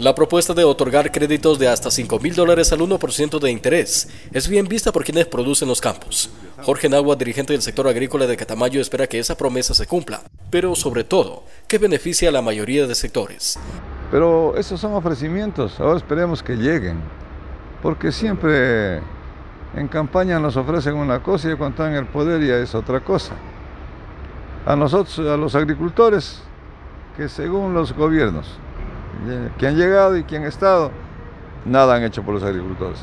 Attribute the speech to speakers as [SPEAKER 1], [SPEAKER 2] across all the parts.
[SPEAKER 1] La propuesta de otorgar créditos de hasta 5 mil dólares al 1% de interés es bien vista por quienes producen los campos. Jorge Nagua, dirigente del sector agrícola de Catamayo, espera que esa promesa se cumpla, pero sobre todo, que beneficie a la mayoría de sectores.
[SPEAKER 2] Pero esos son ofrecimientos, ahora esperemos que lleguen, porque siempre en campaña nos ofrecen una cosa y cuando están en el poder ya es otra cosa. A nosotros, a los agricultores, que según los gobiernos, que han llegado y que han estado, nada han hecho por los agricultores.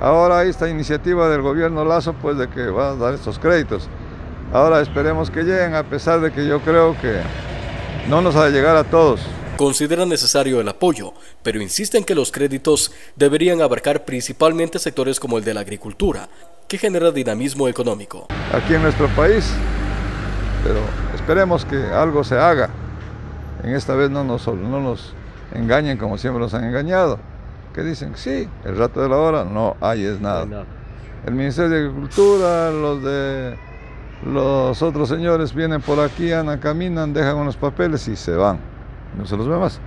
[SPEAKER 2] Ahora hay esta iniciativa del gobierno Lazo, pues de que va a dar estos créditos. Ahora esperemos que lleguen, a pesar de que yo creo que no nos ha de llegar a todos.
[SPEAKER 1] Considera necesario el apoyo, pero insisten que los créditos deberían abarcar principalmente sectores como el de la agricultura, que genera dinamismo económico.
[SPEAKER 2] Aquí en nuestro país, pero esperemos que algo se haga. En esta vez no nos, no nos engañen como siempre los han engañado. Que dicen, sí, el rato de la hora, no, hay es nada. El Ministerio de Agricultura, los de los otros señores vienen por aquí, andan, caminan, dejan unos papeles y se van. No se los ve más.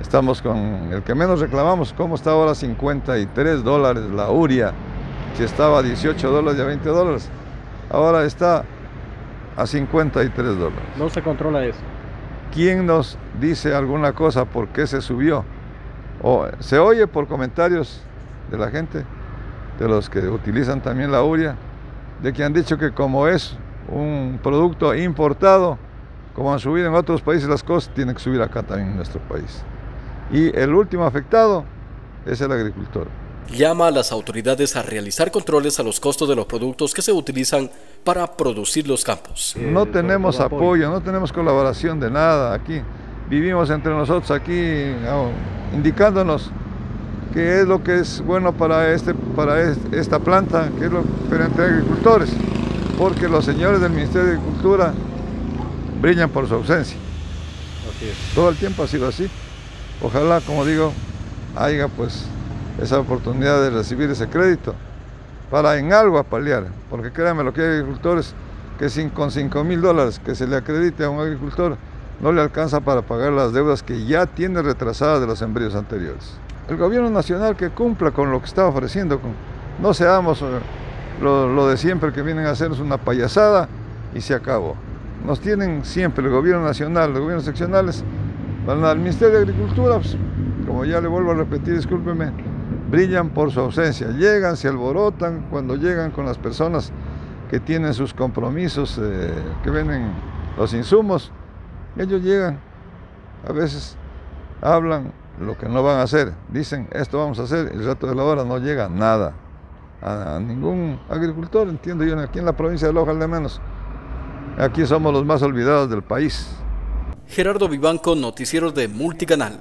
[SPEAKER 2] Estamos con el que menos reclamamos, ¿cómo está ahora 53 dólares la uria? Si estaba a 18 dólares y a 20 dólares, ahora está a 53 dólares.
[SPEAKER 1] No se controla eso.
[SPEAKER 2] ¿Quién nos dice alguna cosa por qué se subió? O se oye por comentarios de la gente, de los que utilizan también la uria, de que han dicho que como es un producto importado, como han subido en otros países las cosas, tiene que subir acá también en nuestro país. Y el último afectado es el agricultor
[SPEAKER 1] llama a las autoridades a realizar controles a los costos de los productos que se utilizan para producir los campos.
[SPEAKER 2] No tenemos apoyo, no tenemos colaboración de nada aquí. Vivimos entre nosotros aquí indicándonos qué es lo que es bueno para, este, para esta planta, qué es lo pero entre agricultores, porque los señores del Ministerio de Agricultura brillan por su ausencia. Todo el tiempo ha sido así. Ojalá, como digo, haya pues esa oportunidad de recibir ese crédito para en algo apalear, porque créanme lo que hay agricultores que con 5 mil dólares que se le acredite a un agricultor no le alcanza para pagar las deudas que ya tiene retrasadas de los embrios anteriores. El gobierno nacional que cumpla con lo que está ofreciendo, no seamos eh, lo, de siempre que vienen a hacernos una payasada y se acabó. Nos tienen siempre el gobierno nacional, los gobiernos seccionales, el Ministerio de Agricultura, pues, como ya le vuelvo a repetir, discúlpeme, brillan por su ausencia, llegan, se alborotan cuando llegan con las personas que tienen sus compromisos, eh, que venden los insumos, ellos llegan, a veces hablan lo que no van a hacer, dicen esto vamos a hacer, el rato de la hora no llega nada a, ningún agricultor, entiendo yo, aquí en la provincia de Loja al de menos, aquí somos los más olvidados del país.
[SPEAKER 1] Gerardo Vivanco, Noticiero de Multicanal.